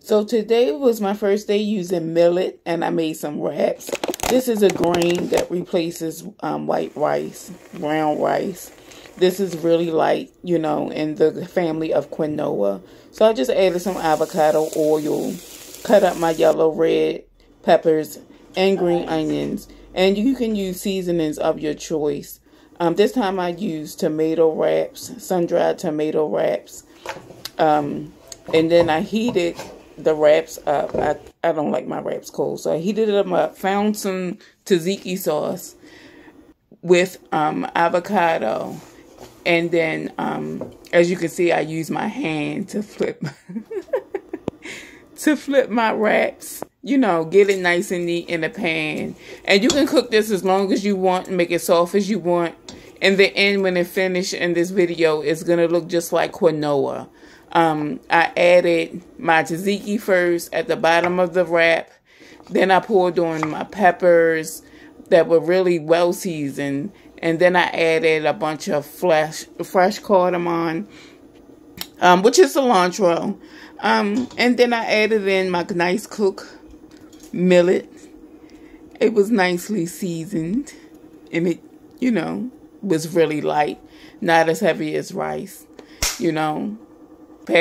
So today was my first day using millet and I made some wraps. This is a grain that replaces um, white rice, brown rice. This is really light, you know, in the family of quinoa. So I just added some avocado oil, cut up my yellow, red peppers, and green onions. And you can use seasonings of your choice. Um, this time I used tomato wraps, sun-dried tomato wraps. Um, and then I heated the wraps up. I, I don't like my wraps cold. So I heated them up, found some tzatziki sauce with um, avocado. And then, um, as you can see, I use my hand to flip to flip my wraps. You know, get it nice and neat in the pan. And you can cook this as long as you want, make it soft as you want. In the end, when it finished in this video, it's going to look just like quinoa. Um, I added my tzatziki first at the bottom of the wrap. Then I poured on my peppers that were really well seasoned. And then I added a bunch of fresh, fresh cardamom, um, which is cilantro. Um, and then I added in my nice cook millet. It was nicely seasoned. And it, you know, was really light. Not as heavy as rice, you know pet